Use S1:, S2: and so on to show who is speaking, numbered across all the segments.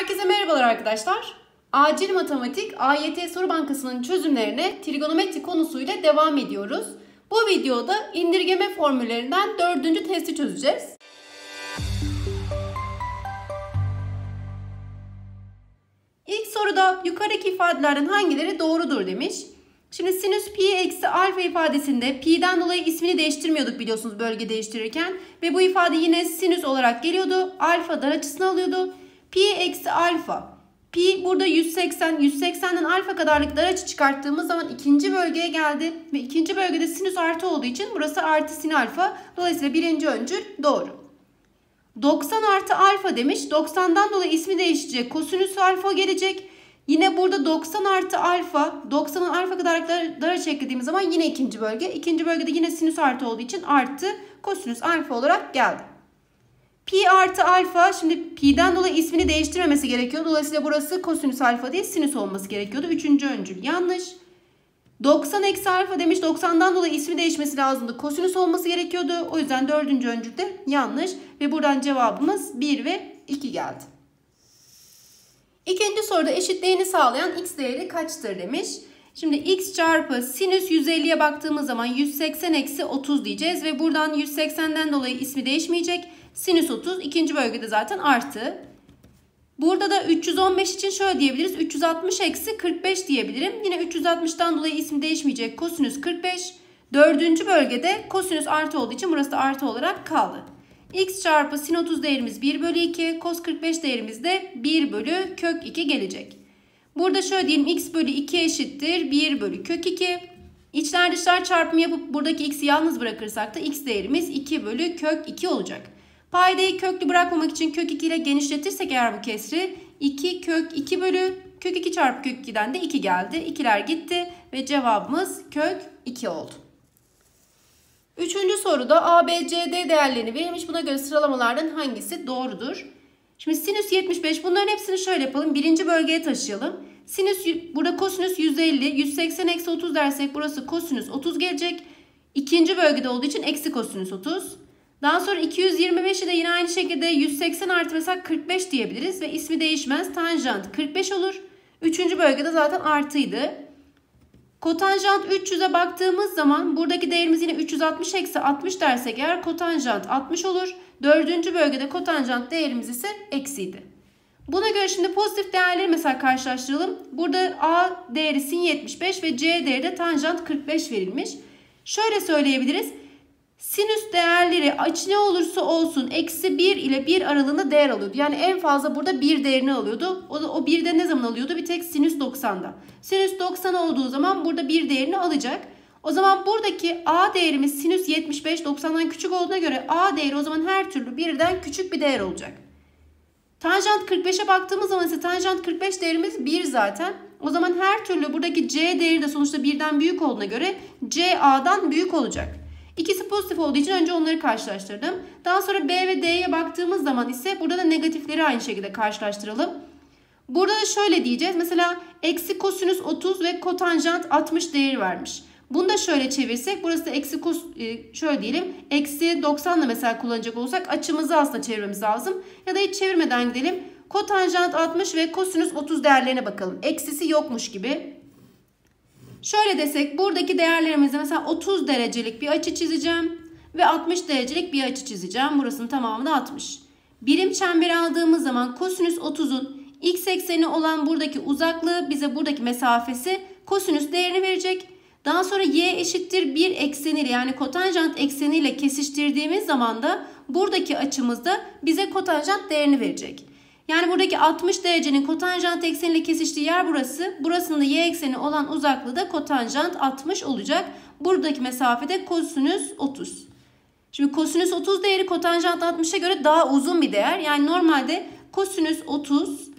S1: Herkese merhabalar arkadaşlar. Acil Matematik AYT Soru Bankası'nın çözümlerine trigonometri konusuyla devam ediyoruz. Bu videoda indirgeme formüllerinden dördüncü testi çözeceğiz. İlk soruda yukarıdaki ifadelerden hangileri doğrudur demiş. Şimdi sinüs pi eksi alfa ifadesinde pi'den dolayı ismini değiştirmiyorduk biliyorsunuz bölge değiştirirken. Ve bu ifade yine sinüs olarak geliyordu. Alfa dar açısını alıyordu. Pi eksi alfa. Pi burada 180. 180'den alfa kadarlık dar açı çıkarttığımız zaman ikinci bölgeye geldi. Ve ikinci bölgede sinüs artı olduğu için burası artı sin alfa. Dolayısıyla birinci öncül doğru. 90 artı alfa demiş. 90'dan dolayı ismi değişecek. Kosinüs alfa gelecek. Yine burada 90 artı alfa, 90'ın alfa kadar dar açı eklediğimiz zaman yine ikinci bölge. İkinci bölgede yine sinüs artı olduğu için artı kosinüs alfa olarak geldi. Pi artı alfa şimdi pi'den dolayı ismini değiştirmemesi gerekiyor. Dolayısıyla burası kosinüs alfa değil sinüs olması gerekiyordu. Üçüncü öncül yanlış. 90 eksi alfa demiş. 90'dan dolayı ismi değişmesi lazımdı. Kosinüs olması gerekiyordu. O yüzden dördüncü öncül de yanlış. Ve buradan cevabımız 1 ve 2 geldi. İkinci soruda eşitliğini sağlayan x değeri kaçtır demiş. Şimdi x çarpı sinüs 150'ye baktığımız zaman 180 eksi 30 diyeceğiz. Ve buradan 180'den dolayı ismi değişmeyecek. Sinüs 30 ikinci bölgede zaten artı. Burada da 315 için şöyle diyebiliriz. 360 eksi 45 diyebilirim. Yine 360'tan dolayı ismi değişmeyecek. Kosinüs 45. Dördüncü bölgede kosinüs artı olduğu için burası da artı olarak kaldı. x çarpı sin 30 değerimiz 1 bölü 2. Kos 45 değerimiz de 1 bölü kök 2 gelecek. Burada şöyle diyelim x bölü 2 eşittir 1 bölü kök 2. İçler dışlar çarpımı yapıp buradaki x'i yalnız bırakırsak da x değerimiz 2 bölü kök 2 olacak. Paydayı köklü bırakmamak için kök 2 ile genişletirsek eğer bu kesri 2 kök 2 bölü kök 2 çarpı kök 2'den de 2 geldi. 2'ler gitti ve cevabımız kök 2 oldu. Üçüncü soruda A, B, C, D değerlerini verilmiş. Buna göre sıralamalardan hangisi doğrudur? Şimdi sinüs 75 bunların hepsini şöyle yapalım. Birinci bölgeye taşıyalım. Sinüs burada kosinüs 150, 180 eksi 30 dersek burası kosinüs 30 gelecek. İkinci bölgede olduğu için eksi kosinüs 30. Daha sonra 225'i de yine aynı şekilde 180 artı mesela 45 diyebiliriz. Ve ismi değişmez. Tanjant 45 olur. Üçüncü bölgede zaten artıydı. Kotanjant 300'e baktığımız zaman buradaki değerimiz yine 360 eksi 60 dersek eğer kotanjant 60 olur. Dördüncü bölgede kotanjant değerimiz ise eksiydi. Buna göre şimdi pozitif değerleri mesela karşılaştıralım. Burada A değeri sin 75 ve C değeri de tanjant 45 verilmiş. Şöyle söyleyebiliriz. Sinüs değerleri açı ne olursa olsun eksi 1 ile 1 aralığında değer alıyordu. Yani en fazla burada 1 değerini alıyordu. O, o 1 de ne zaman alıyordu? Bir tek sinüs 90'da. Sinüs 90 olduğu zaman burada 1 değerini alacak. O zaman buradaki A değerimiz sinüs 75 90'dan küçük olduğuna göre A değeri o zaman her türlü 1'den küçük bir değer olacak. Tanjant 45'e baktığımız zaman ise tanjant 45 değerimiz 1 zaten. O zaman her türlü buradaki C değeri de sonuçta 1'den büyük olduğuna göre C A'dan büyük olacak. İkisi pozitif olduğu için önce onları karşılaştırdım. Daha sonra B ve D'ye baktığımız zaman ise burada da negatifleri aynı şekilde karşılaştıralım. Burada da şöyle diyeceğiz. Mesela eksi kosinüs 30 ve kotanjant 60 değeri vermiş. Bunu da şöyle çevirsek burası da eksi kos, e, şöyle diyelim eksi 90 da mesela kullanacak olsak açımızı aslında çevirmemiz lazım. Ya da hiç çevirmeden gidelim. Kotanjant 60 ve kosinüs 30 değerlerine bakalım. Eksisi yokmuş gibi. Şöyle desek buradaki değerlerimizde mesela 30 derecelik bir açı çizeceğim. Ve 60 derecelik bir açı çizeceğim. Burasının tamamı da 60. Birim çemberi aldığımız zaman kosinüs 30'un x ekseni olan buradaki uzaklığı bize buradaki mesafesi kosinüs değerini verecek. Daha sonra y eşittir 1 ekseniyle yani kotanjant ekseniyle kesiştirdiğimiz zaman da buradaki açımızda bize kotanjant değerini verecek. Yani buradaki 60 derecenin kotanjant ekseniyle kesiştiği yer burası. Burasında y ekseni olan uzaklığı da kotanjant 60 olacak. Buradaki mesafede kosinüs 30. Şimdi kosinüs 30 değeri kotanjant 60'a göre daha uzun bir değer. Yani normalde kosinüs 30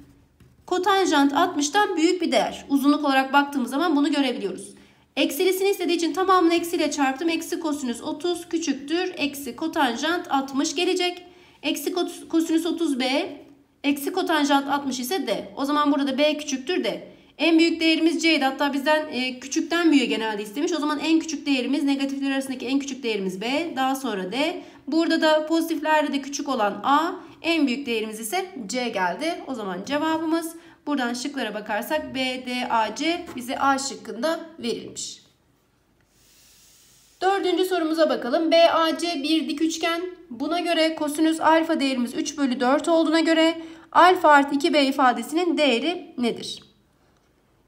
S1: kotanjant 60'tan büyük bir değer. Uzunluk olarak baktığımız zaman bunu görebiliyoruz. Eksilisini istediği için tamamını eksiyle çarptım. Eksi kosinüs 30 küçüktür. Eksi kotanjant 60 gelecek. Eksi kosinüs 30 b Eksi kotanjant 60 ise D. O zaman burada B küçüktür D. En büyük değerimiz c'ydi. Hatta bizden e, küçükten büyüğe genelde istemiş. O zaman en küçük değerimiz negatifler arasındaki en küçük değerimiz b. Daha sonra d. Burada da pozitiflerde de küçük olan a. En büyük değerimiz ise c geldi. O zaman cevabımız buradan şıklara bakarsak b, d, a, c bize a şıkkında verilmiş. Dördüncü sorumuza bakalım. BAC bir dik üçgen. Buna göre kosinüs alfa değerimiz 3 bölü 4 olduğuna göre alfa artı 2b ifadesinin değeri nedir?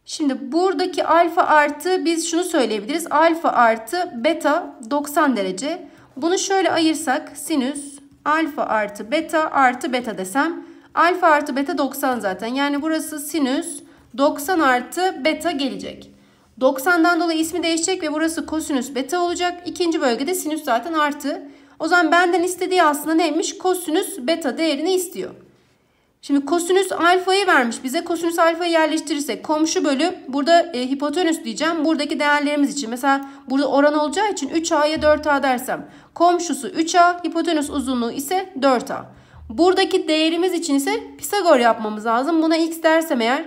S1: Şimdi buradaki alfa artı biz şunu söyleyebiliriz. Alfa artı beta 90 derece. Bunu şöyle ayırsak sinüs alfa artı beta artı beta desem. Alfa artı beta 90 zaten. Yani burası sinüs 90 artı beta gelecek. 90'dan dolayı ismi değişecek ve burası kosinüs beta olacak. İkinci bölgede sinüs zaten artı. O zaman benden istediği aslında neymiş? Kosinüs beta değerini istiyor. Şimdi kosinüs alfayı vermiş bize. Kosinüs alfayı yerleştirirsek komşu bölü burada e, hipotenüs diyeceğim. Buradaki değerlerimiz için mesela burada oran olacağı için 3a'ya 4a dersem komşusu 3a hipotenüs uzunluğu ise 4a. Buradaki değerimiz için ise Pisagor yapmamız lazım. Buna x dersem eğer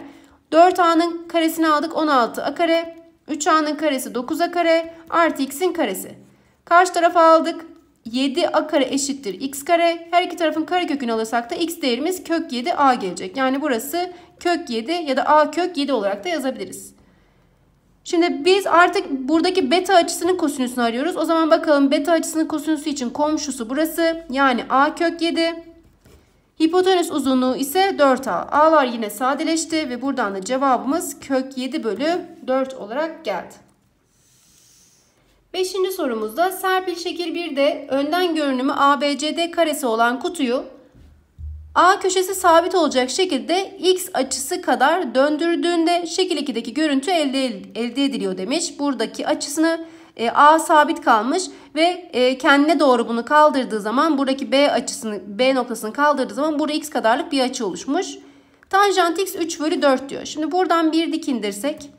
S1: 4a'nın karesini aldık 16 a kare. 3a'nın karesi 9a kare artı x'in karesi. Karşı tarafa aldık. 7a kare eşittir x kare. Her iki tarafın kare kökünü alırsak da x değerimiz kök 7a gelecek. Yani burası kök 7 ya da a kök 7 olarak da yazabiliriz. Şimdi biz artık buradaki beta açısının kosinüsünü arıyoruz. O zaman bakalım beta açısının kosinüsü için komşusu burası. Yani a kök 7. Hipotenüs uzunluğu ise 4a. A'lar yine sadeleşti ve buradan da cevabımız kök 7 bölü 4 olarak geldi. Beşinci sorumuzda serpil şekil 1'de önden görünümü ABCD karesi olan kutuyu A köşesi sabit olacak şekilde x açısı kadar döndürdüğünde şekil 2'deki görüntü elde, elde ediliyor demiş. Buradaki açısını e, A sabit kalmış ve e, kendine doğru bunu kaldırdığı zaman buradaki B açısını B noktasını kaldırdığı zaman burada x kadarlık bir açı oluşmuş. Tanjant x 3 bölü 4 diyor. Şimdi buradan bir dik indirsek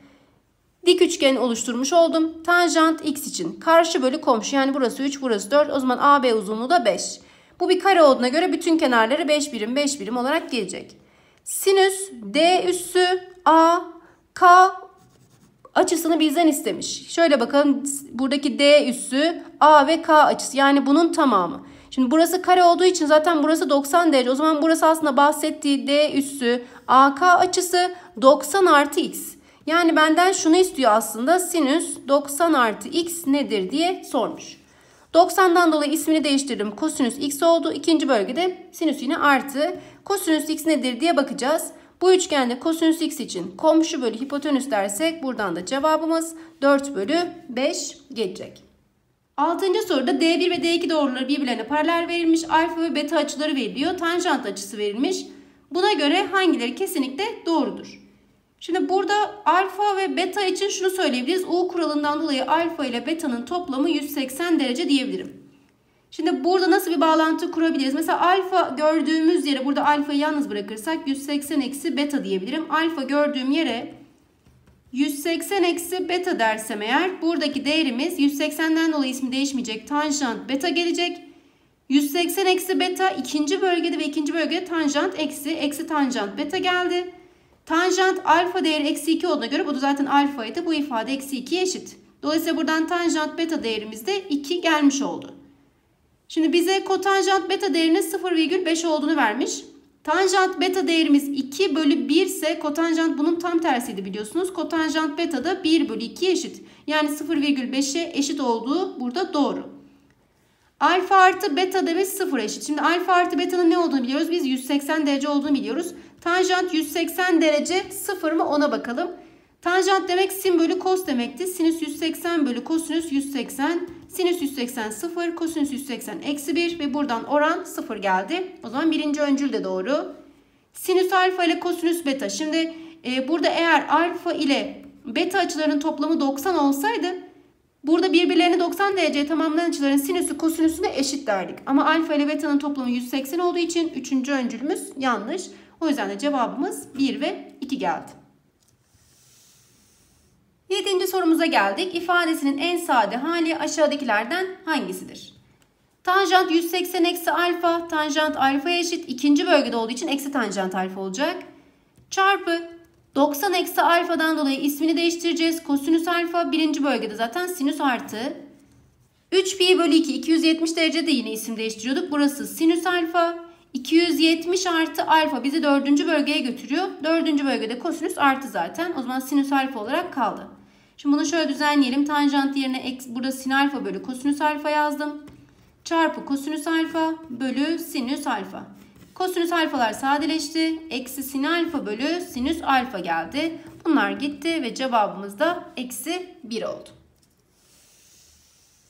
S1: dik üçgen oluşturmuş oldum. Tanjant x için karşı bölü komşu yani burası 3 burası 4 o zaman AB uzunluğu da 5. Bu bir kare olduğuna göre bütün kenarları 5 birim 5 birim olarak gelecek. Sinüs D üssü A K açısını bizden istemiş. Şöyle bakalım buradaki D üssü A ve K açısı yani bunun tamamı. Şimdi burası kare olduğu için zaten burası 90 derece. O zaman burası aslında bahsettiği D üssü AK açısı 90 artı X. Yani benden şunu istiyor aslında sinüs 90 artı X nedir diye sormuş. 90'dan dolayı ismini değiştirdim. Kosinüs x oldu. İkinci bölgede sinüs yine artı. Kosinüs x nedir diye bakacağız. Bu üçgende kosinüs x için komşu bölü hipotenüs dersek buradan da cevabımız 4 bölü 5 gelecek. Altıncı soruda D1 ve D2 doğruları birbirlerine paralel verilmiş. Alfa ve beta açıları veriliyor. Tanjant açısı verilmiş. Buna göre hangileri kesinlikle doğrudur? Şimdi burada alfa ve beta için şunu söyleyebiliriz. U kuralından dolayı alfa ile beta'nın toplamı 180 derece diyebilirim. Şimdi burada nasıl bir bağlantı kurabiliriz? Mesela alfa gördüğümüz yere burada alfayı yalnız bırakırsak 180 eksi beta diyebilirim. Alfa gördüğüm yere 180 eksi beta dersem eğer buradaki değerimiz 180'den dolayı ismi değişmeyecek. Tanjant beta gelecek. 180 eksi beta ikinci bölgede ve ikinci bölgede tanjant eksi eksi tanjant beta geldi. Tanjant alfa değeri eksi 2 olduğuna göre bu da zaten alfaydı. Bu ifade eksi 2'ye eşit. Dolayısıyla buradan tanjant beta değerimiz de 2 gelmiş oldu. Şimdi bize kotanjant beta değerinin 0,5 olduğunu vermiş. Tanjant beta değerimiz 2 bölü 1 ise kotanjant bunun tam tersiydi biliyorsunuz. Kotanjant beta da 1 bölü 2 eşit. Yani 0,5'e eşit olduğu burada doğru. Alfa artı beta demiş 0 eşit. Şimdi alfa artı beta'nın ne olduğunu biliyoruz. Biz 180 derece olduğunu biliyoruz. Tanjant 180 derece 0 mı ona bakalım. Tanjant demek sin bölü kos demekti. Sinüs 180 bölü kosinüs 180. Sinüs 180 0, kosinüs 180 eksi 1 ve buradan oran 0 geldi. O zaman birinci öncül de doğru. Sinüs alfa ile kosinüs beta. Şimdi e, burada eğer alfa ile beta açılarının toplamı 90 olsaydı burada birbirlerini 90 dereceye tamamlayan açıların sinüsü kosinüsüne eşit derdik. Ama alfa ile beta'nın toplamı 180 olduğu için üçüncü öncülümüz yanlış. O yüzden de cevabımız 1 ve 2 geldi. Yedinci sorumuza geldik. İfadesinin en sade hali aşağıdakilerden hangisidir? Tanjant 180 eksi alfa, tanjant alfaya eşit. ikinci bölgede olduğu için eksi tanjant alfa olacak. Çarpı 90 eksi alfadan dolayı ismini değiştireceğiz. Kosinüs alfa birinci bölgede zaten sinüs artı. 3 pi bölü 2 270 derecede yine isim değiştiriyorduk. Burası sinüs alfa. 270 artı alfa bizi dördüncü bölgeye götürüyor. Dördüncü bölgede kosinüs artı zaten. O zaman sinüs alfa olarak kaldı. Şimdi bunu şöyle düzenleyelim. Tanjant yerine burada sin alfa bölü kosinüs alfa yazdım. Çarpı kosinüs alfa bölü sinüs alfa. Kosinüs alfalar sadeleşti. Eksi sin alfa bölü sinüs alfa geldi. Bunlar gitti ve cevabımız da eksi 1 oldu.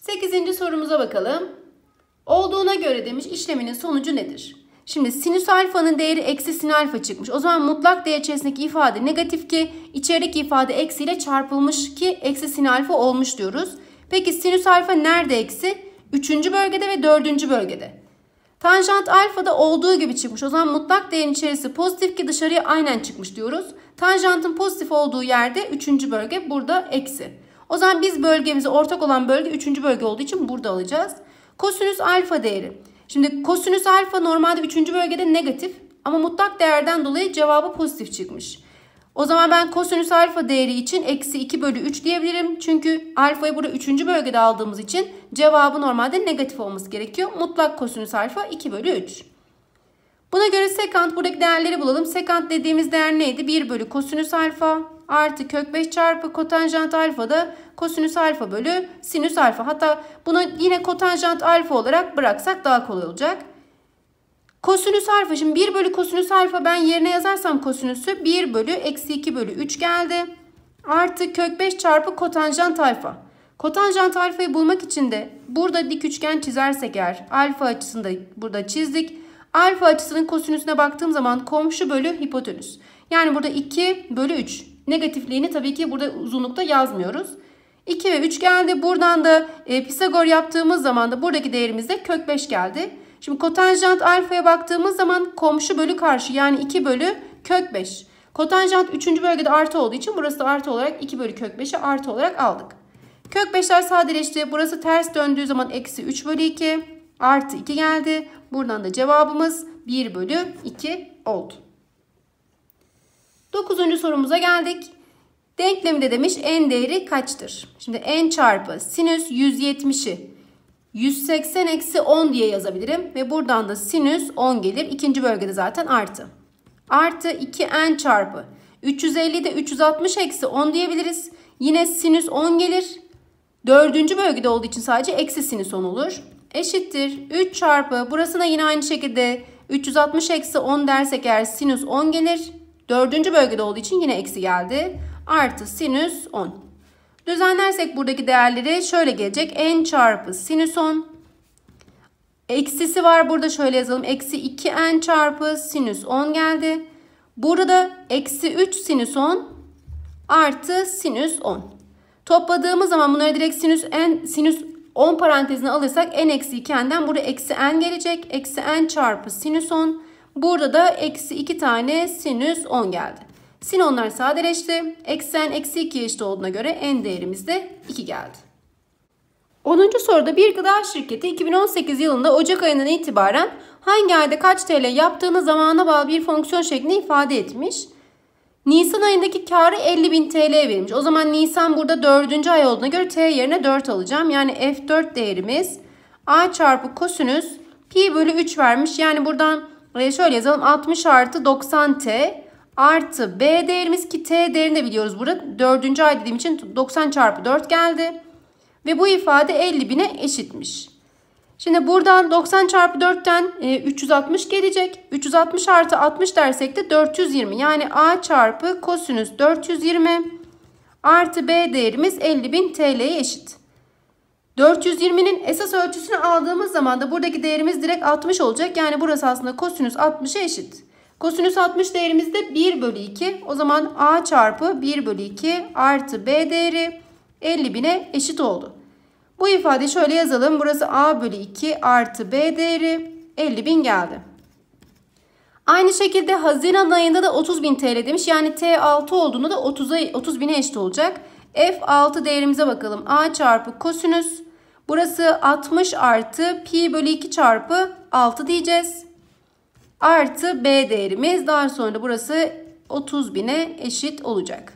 S1: Sekizinci sorumuza bakalım. Olduğuna göre demiş işleminin sonucu nedir? Şimdi sinüs alfanın değeri eksi sin alfa çıkmış. O zaman mutlak değer içerisindeki ifade negatif ki içerideki ifade eksiyle çarpılmış ki eksi sin alfa olmuş diyoruz. Peki sinüs alfa nerede eksi? Üçüncü bölgede ve dördüncü bölgede. Tanjant alfa da olduğu gibi çıkmış. O zaman mutlak değerin içerisi pozitif ki dışarıya aynen çıkmış diyoruz. Tanjantın pozitif olduğu yerde üçüncü bölge burada eksi. O zaman biz bölgemizi ortak olan bölge üçüncü bölge olduğu için burada alacağız. Kosinüs alfa değeri. Şimdi kosinüs alfa normalde 3. bölgede negatif ama mutlak değerden dolayı cevabı pozitif çıkmış. O zaman ben kosinüs alfa değeri için eksi 2 bölü 3 diyebilirim. Çünkü alfayı burada 3. bölgede aldığımız için cevabı normalde negatif olması gerekiyor. Mutlak kosinüs alfa 2 bölü 3. Buna göre sekant buradaki değerleri bulalım. Sekant dediğimiz değer neydi? 1 bölü kosinüs alfa artı kök 5 çarpı kotanjant alfa da kosinüs alfa bölü sinüs alfa. Hatta bunu yine kotanjant alfa olarak bıraksak daha kolay olacak. Kosinüs alfa şimdi 1 bölü kosinüs alfa ben yerine yazarsam kosinüsü 1 bölü eksi 2 bölü 3 geldi. Artı kök 5 çarpı kotanjant alfa. Kotanjant alfayı bulmak için de burada dik üçgen çizersek eğer alfa açısını da burada çizdik. Alfa açısının kosinüsüne baktığım zaman komşu bölü hipotenüs. Yani burada 2 bölü 3. Negatifliğini tabii ki burada uzunlukta yazmıyoruz. 2 ve 3 geldi. Buradan da e, Pisagor yaptığımız zaman da buradaki değerimizde kök 5 geldi. Şimdi kotanjant alfaya baktığımız zaman komşu bölü karşı yani 2 bölü kök 5. Kotanjant 3. bölgede artı olduğu için burası da artı olarak 2 bölü kök 5'i artı olarak aldık. Kök 5'ler sadeleşti. Burası ters döndüğü zaman eksi 3 bölü 2 artı 2 geldi. Buradan da cevabımız 1 bölü 2 oldu. Dokuzuncu sorumuza geldik. Denkleminde demiş n değeri kaçtır? Şimdi n çarpı sinüs 170'i 180 eksi 10 diye yazabilirim. Ve buradan da sinüs 10 gelir. İkinci bölgede zaten artı. Artı 2n çarpı 350 de 360 eksi 10 diyebiliriz. Yine sinüs 10 gelir. Dördüncü bölgede olduğu için sadece eksi sinüs 10 olur. Eşittir 3 çarpı burasına yine aynı şekilde 360 eksi 10 dersek eğer sinüs 10 gelir. Dördüncü bölgede olduğu için yine eksi geldi. Artı sinüs 10. Düzenlersek buradaki değerleri şöyle gelecek. n çarpı sinüs 10. Eksisi var burada şöyle yazalım. Eksi 2n çarpı sinüs 10 geldi. Burada eksi 3 sinüs 10 artı sinüs 10. Topladığımız zaman bunları direkt sinüs n sinüs 10 parantezine alırsak n eksi 2n'den burada eksi n gelecek. Eksi n çarpı sinüs 10. Burada da eksi 2 tane sinüs 10 geldi. Sin onlar sadeleşti. Eksen eksi 2 eşit olduğuna göre n değerimiz de 2 geldi. 10. soruda bir gıda şirketi 2018 yılında Ocak ayından itibaren hangi ayda kaç TL yaptığını zamana bağlı bir fonksiyon şeklinde ifade etmiş. Nisan ayındaki karı 50.000 TL verilmiş. O zaman Nisan burada 4. ay olduğuna göre T yerine 4 alacağım. Yani F4 değerimiz A çarpı kosinüs pi bölü 3 vermiş. Yani buradan e, şöyle yazalım 60 artı 90 T artı B değerimiz ki T değerini de biliyoruz burada. 4. ay dediğim için 90 çarpı 4 geldi. Ve bu ifade 50 bine eşitmiş. Şimdi buradan 90 çarpı 4'ten 360 gelecek. 360 artı 60 dersek de 420. Yani A çarpı kosinüs 420 artı B değerimiz 50.000 TL'ye eşit. 420'nin esas ölçüsünü aldığımız zaman da buradaki değerimiz direkt 60 olacak. Yani burası aslında kosinüs 60'a eşit. Kosinüs 60 değerimiz de 1 bölü 2. O zaman A çarpı 1 bölü 2 artı B değeri 50 bine eşit oldu. Bu ifadeyi şöyle yazalım. Burası A bölü 2 artı B değeri 50 bin geldi. Aynı şekilde Haziran ayında da 30 bin TL demiş. Yani T6 olduğunda da 30'a 30 bine eşit olacak. F6 değerimize bakalım. A çarpı kosinüs. Burası 60 artı pi bölü 2 çarpı 6 diyeceğiz. Artı B değerimiz. Daha sonra burası 30 bine eşit olacak.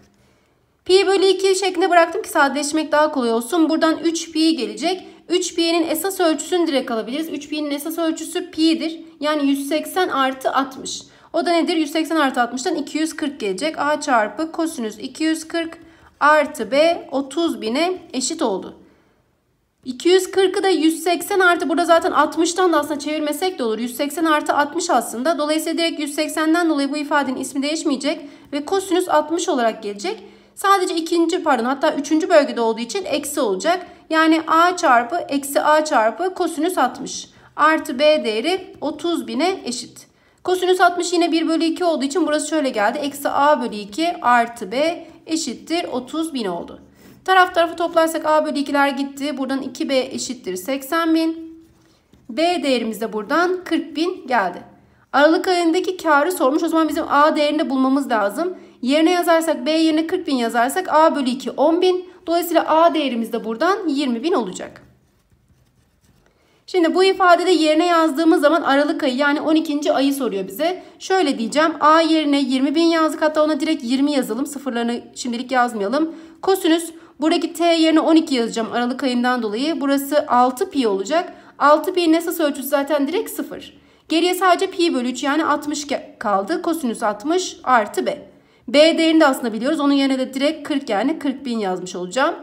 S1: Pi bölü 2 şeklinde bıraktım ki sadeleşmek daha kolay olsun. Buradan 3 pi gelecek. 3 pi'nin esas ölçüsünü direkt alabiliriz. 3 pi'nin esas ölçüsü pi'dir. Yani 180 artı 60. O da nedir? 180 artı 60'tan 240 gelecek. A çarpı kosinüs 240 artı B 30 bine eşit oldu. 240'ı da 180 artı burada zaten 60'tan da aslında çevirmesek de olur. 180 artı 60 aslında. Dolayısıyla direkt 180'den dolayı bu ifadenin ismi değişmeyecek. Ve kosinüs 60 olarak gelecek. Sadece ikinci pardon hatta üçüncü bölgede olduğu için eksi olacak. Yani a çarpı eksi a çarpı kosinüs 60 artı b değeri 30 bine eşit. Kosinüs 60 yine 1 bölü 2 olduğu için burası şöyle geldi. Eksi a bölü 2 artı b eşittir 30 bin oldu. Taraf tarafı toplarsak a bölü 2'ler gitti. Buradan 2b eşittir 80 bin. B değerimiz de buradan 40 bin geldi. Aralık ayındaki karı sormuş. O zaman bizim a değerini bulmamız lazım. Yerine yazarsak b yerine 40 bin yazarsak a bölü 2 10 bin. Dolayısıyla a değerimiz de buradan 20 bin olacak. Şimdi bu ifadede yerine yazdığımız zaman Aralık ayı yani 12. ayı soruyor bize. Şöyle diyeceğim. A yerine 20 bin yazdık. Hatta ona direkt 20 yazalım. Sıfırlarını şimdilik yazmayalım. Kosinüs buradaki t yerine 12 yazacağım Aralık ayından dolayı. Burası 6 pi olacak. 6 pi'nin esas ölçüsü zaten direkt 0. Geriye sadece pi bölü 3 yani 60 kaldı. Kosinüs 60 artı b. B değerini de aslında biliyoruz. Onun yerine de direkt 40 yani 40 bin yazmış olacağım.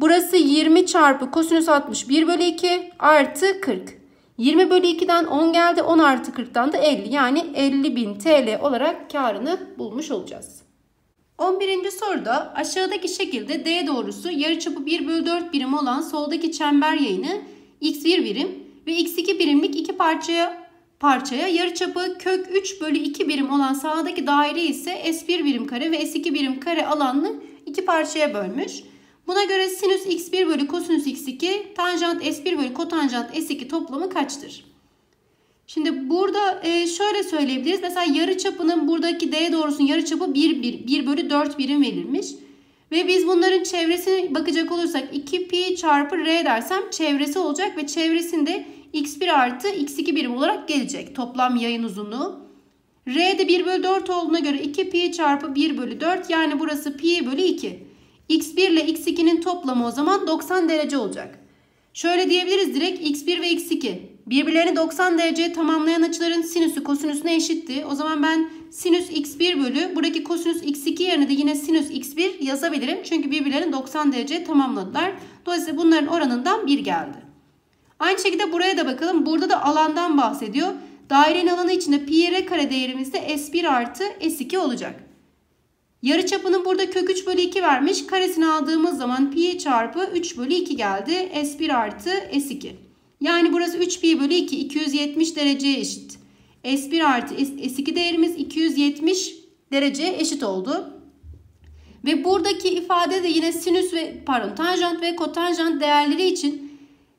S1: Burası 20 çarpı kosinüs 60 1 bölü 2 artı 40. 20 bölü 2'den 10 geldi. 10 artı 40'tan da 50 yani 50 bin TL olarak karını bulmuş olacağız. 11. soruda aşağıdaki şekilde D doğrusu yarıçapı 1 bölü 4 birim olan soldaki çember yayını x1 birim ve x2 birimlik iki parçaya parçaya yarıçapı kök 3 bölü 2 birim olan sağdaki daire ise S1 birim kare ve S2 birim kare alanını iki parçaya bölmüş. Buna göre sinüs x1 bölü kosinüs x2 tanjant s1 bölü kotanjant s2 toplamı kaçtır? Şimdi burada e, şöyle söyleyebiliriz. Mesela yarı çapının buradaki d doğrusunun yarı çapı 1, 1, 1 bölü 4 birim verilmiş. Ve biz bunların çevresine bakacak olursak 2 pi çarpı r dersem çevresi olacak ve çevresinde x1 artı x2 birim olarak gelecek. Toplam yayın uzunluğu. R de 1 bölü 4 olduğuna göre 2 pi çarpı 1 bölü 4 yani burası pi bölü 2 x1 ile x2'nin toplamı o zaman 90 derece olacak. Şöyle diyebiliriz direkt x1 ve x2 birbirlerini 90 dereceye tamamlayan açıların sinüsü kosinüsüne eşitti. O zaman ben sinüs x1 bölü buradaki kosinüs x2 yerine de yine sinüs x1 yazabilirim. Çünkü birbirlerini 90 dereceye tamamladılar. Dolayısıyla bunların oranından 1 geldi. Aynı şekilde buraya da bakalım. Burada da alandan bahsediyor. Dairenin alanı içinde pi r kare değerimiz de s1 artı s2 olacak. Yarı çapını burada kök 3 bölü 2 vermiş. Karesini aldığımız zaman pi çarpı 3 bölü 2 geldi. S1 artı S2. Yani burası 3 pi bölü 2 270 dereceye eşit. S1 artı S2 değerimiz 270 dereceye eşit oldu. Ve buradaki ifade de yine sinüs ve pardon tanjant ve kotanjant değerleri için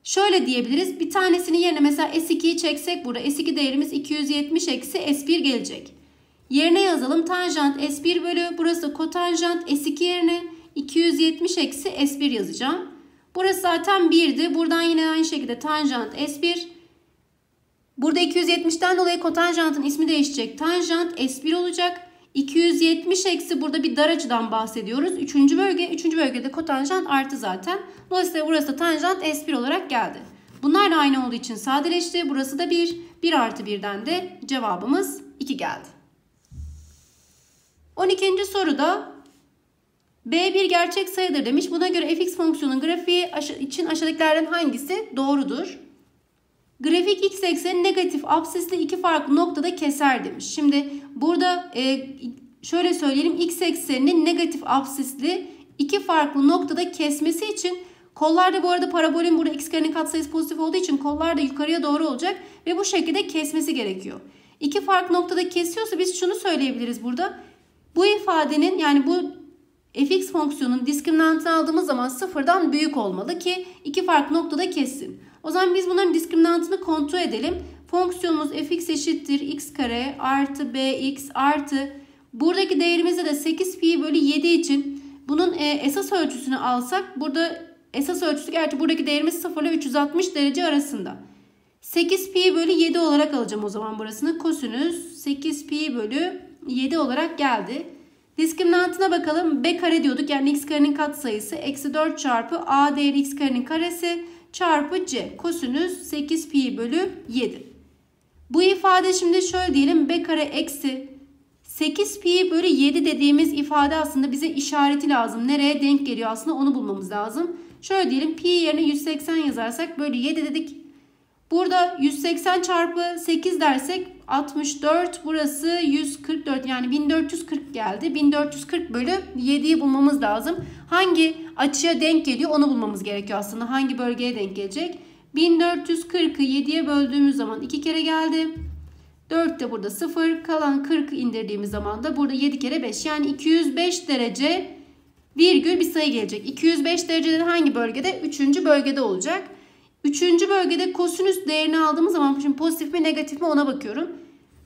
S1: şöyle diyebiliriz. Bir tanesini yerine mesela S2'yi çeksek burada S2 değerimiz 270 eksi S1 gelecek. Yerine yazalım. Tanjant S1 bölü burası kotanjant S2 yerine 270 eksi S1 yazacağım. Burası zaten 1'di. Buradan yine aynı şekilde tanjant S1. Burada 270'ten dolayı kotanjantın ismi değişecek. Tanjant S1 olacak. 270 eksi burada bir dar açıdan bahsediyoruz. Üçüncü bölge. Üçüncü bölgede kotanjant artı zaten. Dolayısıyla burası da tanjant S1 olarak geldi. Bunlar da aynı olduğu için sadeleşti. Burası da 1. 1 artı 1'den de cevabımız 2 geldi. 12. soruda B bir gerçek sayıdır demiş. Buna göre fx fonksiyonun grafiği için aşağıdakilerden hangisi doğrudur? Grafik x ekseni negatif absisli iki farklı noktada keser demiş. Şimdi burada e, şöyle söyleyelim x ekseninin negatif absisli iki farklı noktada kesmesi için kollarda bu arada parabolün burada x karenin katsayısı pozitif olduğu için kollar da yukarıya doğru olacak ve bu şekilde kesmesi gerekiyor. İki farklı noktada kesiyorsa biz şunu söyleyebiliriz burada. Bu ifadenin yani bu fx fonksiyonun diskriminantını aldığımız zaman sıfırdan büyük olmalı ki iki farklı noktada kessin. O zaman biz bunların diskriminantını kontrol edelim. Fonksiyonumuz fx eşittir x kare artı bx artı buradaki değerimizde de 8 pi bölü 7 için bunun e, esas ölçüsünü alsak burada esas ölçüsü gerçi buradaki değerimiz 0 ile 360 derece arasında. 8 pi bölü 7 olarak alacağım o zaman burasını. Kosinüs 8 pi bölü 7 olarak geldi. Diskriminantına bakalım. B kare diyorduk yani x karenin katsayısı. Eksi 4 çarpı a değeri x karenin karesi çarpı c. Kosinüs 8 pi bölü 7. Bu ifade şimdi şöyle diyelim. B kare eksi 8 pi bölü 7 dediğimiz ifade aslında bize işareti lazım. Nereye denk geliyor aslında onu bulmamız lazım. Şöyle diyelim pi yerine 180 yazarsak bölü 7 dedik. Burada 180 çarpı 8 dersek 64 burası 144 yani 1440 geldi. 1440 bölü 7'yi bulmamız lazım. Hangi açıya denk geliyor onu bulmamız gerekiyor aslında. Hangi bölgeye denk gelecek? 1440'ı 7'ye böldüğümüz zaman 2 kere geldi. 4 de burada 0 kalan 40 indirdiğimiz zaman da burada 7 kere 5 yani 205 derece virgül bir sayı gelecek. 205 dereceden hangi bölgede? 3. bölgede olacak. Üçüncü bölgede kosinüs değerini aldığımız zaman şimdi pozitif mi negatif mi ona bakıyorum.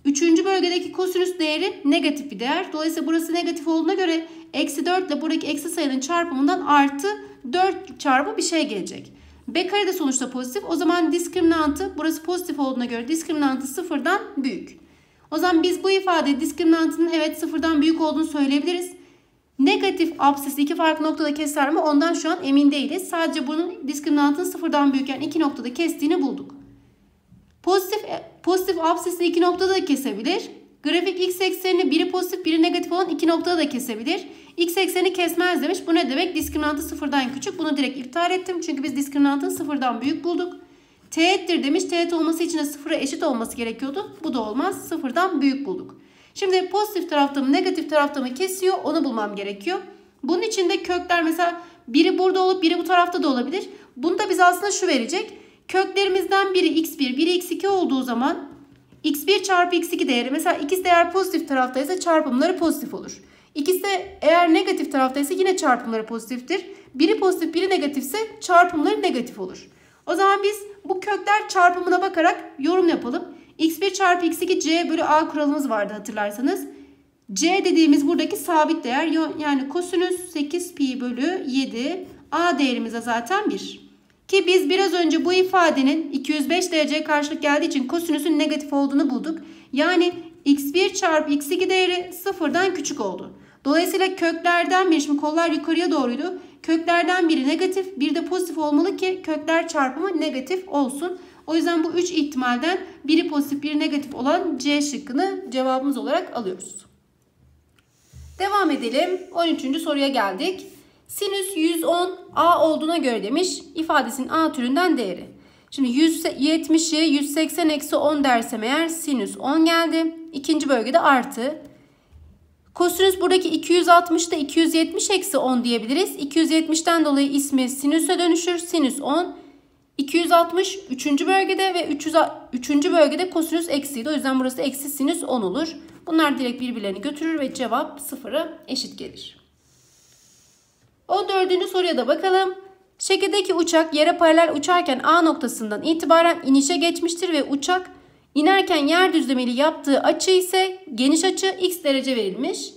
S1: Üçüncü bölgedeki kosinüs değeri negatif bir değer. Dolayısıyla burası negatif olduğuna göre eksi 4 ile buradaki eksi sayının çarpımından artı 4 çarpı bir şey gelecek. B kare de sonuçta pozitif. O zaman diskriminantı burası pozitif olduğuna göre diskriminantı sıfırdan büyük. O zaman biz bu ifade diskriminantının evet sıfırdan büyük olduğunu söyleyebiliriz. Negatif absesi iki farklı noktada keser mi ondan şu an emin değiliz. Sadece bunun diskriminantın sıfırdan büyük yani iki noktada kestiğini bulduk. Pozitif, pozitif absesi iki noktada da kesebilir. Grafik x eksenini biri pozitif biri negatif olan iki noktada da kesebilir. X ekseni kesmez demiş. Bu ne demek? Diskriminantı sıfırdan küçük. Bunu direkt iptal ettim. Çünkü biz diskriminantın sıfırdan büyük bulduk. Teğettir demiş. Teğet olması için de sıfıra eşit olması gerekiyordu. Bu da olmaz. Sıfırdan büyük bulduk. Şimdi pozitif tarafta mı negatif tarafta mı kesiyor onu bulmam gerekiyor. Bunun için de kökler mesela biri burada olup biri bu tarafta da olabilir. Bunu da bize aslında şu verecek. Köklerimizden biri x1 biri x2 olduğu zaman x1 çarpı x2 değeri mesela ikisi de eğer pozitif taraftaysa çarpımları pozitif olur. İkisi de eğer negatif taraftaysa yine çarpımları pozitiftir. Biri pozitif biri negatifse çarpımları negatif olur. O zaman biz bu kökler çarpımına bakarak yorum yapalım. x1 çarpı x2 c bölü a kuralımız vardı hatırlarsanız. c dediğimiz buradaki sabit değer yani kosinüs 8 pi bölü 7 a değerimize zaten 1. Ki biz biraz önce bu ifadenin 205 dereceye karşılık geldiği için kosinüsün negatif olduğunu bulduk. Yani x1 çarpı x2 değeri sıfırdan küçük oldu. Dolayısıyla köklerden biri, şimdi kollar yukarıya doğruydu. Köklerden biri negatif, bir de pozitif olmalı ki kökler çarpımı negatif olsun. O yüzden bu üç ihtimalden biri pozitif, biri negatif olan C şıkkını cevabımız olarak alıyoruz. Devam edelim. 13. soruya geldik. Sinüs 110 A olduğuna göre demiş ifadesinin A türünden değeri. Şimdi 170'i 180 eksi 10 dersem eğer sinüs 10 geldi. İkinci bölgede artı. Kosinüs buradaki 260'da 270 eksi 10 diyebiliriz. 270'ten dolayı ismi sinüse dönüşür. Sinüs 10. 260 3. bölgede ve 300, 3. bölgede kosinüs eksiydi. O yüzden burası eksi sinüs 10 olur. Bunlar direkt birbirlerini götürür ve cevap sıfıra eşit gelir. 14. soruya da bakalım. Şekildeki uçak yere paralel uçarken A noktasından itibaren inişe geçmiştir ve uçak inerken yer düzlemeli yaptığı açı ise geniş açı x derece verilmiş.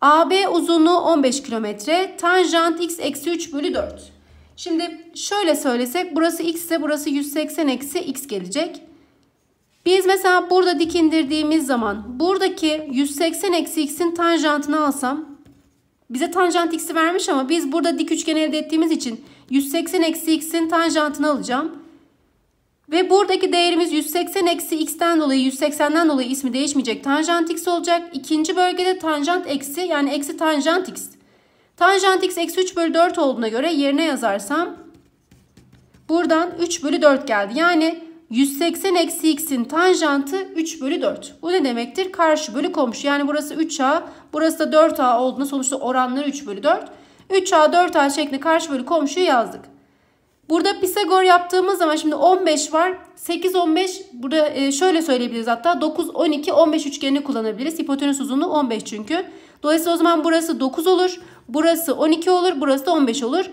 S1: AB uzunluğu 15 km, tanjant x eksi 3 bölü 4. Şimdi şöyle söylesek burası x ise burası 180 eksi x gelecek. Biz mesela burada dikindirdiğimiz zaman buradaki 180 eksi x'in tanjantını alsam bize tanjant x'i vermiş ama biz burada dik üçgen elde ettiğimiz için 180 eksi x'in tanjantını alacağım. Ve buradaki değerimiz 180 eksi x'ten dolayı 180'den dolayı ismi değişmeyecek. Tanjant x olacak. İkinci bölgede tanjant eksi yani eksi tanjant x. Tanjant x eksi 3 bölü 4 olduğuna göre yerine yazarsam buradan 3 bölü 4 geldi. Yani 180 eksi x'in tanjantı 3 bölü 4. Bu ne demektir? Karşı bölü komşu. Yani burası 3a, burası da 4a olduğunda sonuçta oranları 3 bölü 4. 3a 4a şeklinde karşı bölü komşuyu yazdık. Burada Pisagor yaptığımız zaman şimdi 15 var. 8, 15 burada e, şöyle söyleyebiliriz hatta 9, 12, 15 üçgenini kullanabiliriz. Hipotenüs uzunluğu 15 çünkü. Dolayısıyla o zaman burası 9 olur. Burası 12 olur. Burası da 15 olur.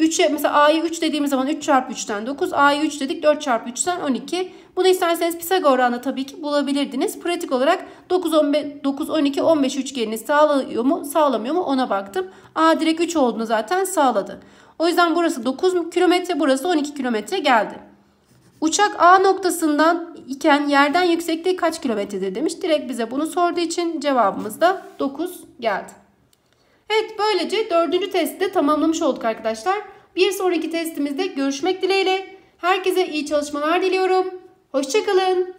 S1: 3'e mesela A'yı 3 dediğimiz zaman 3 çarpı 3'ten 9. A'yı 3 dedik 4 çarpı 3'ten 12. Bunu isterseniz Pisagor'dan tabii ki bulabilirdiniz. Pratik olarak 9, 15, 9 12, 15 üçgenini sağlıyor mu sağlamıyor mu ona baktım. A direkt 3 olduğunu zaten sağladı. O yüzden burası 9 kilometre burası 12 kilometre geldi. Uçak A noktasından iken yerden yüksekliği kaç kilometredir demiş. Direkt bize bunu sorduğu için cevabımız da 9 geldi. Evet böylece dördüncü testi de tamamlamış olduk arkadaşlar. Bir sonraki testimizde görüşmek dileğiyle. Herkese iyi çalışmalar diliyorum. Hoşçakalın.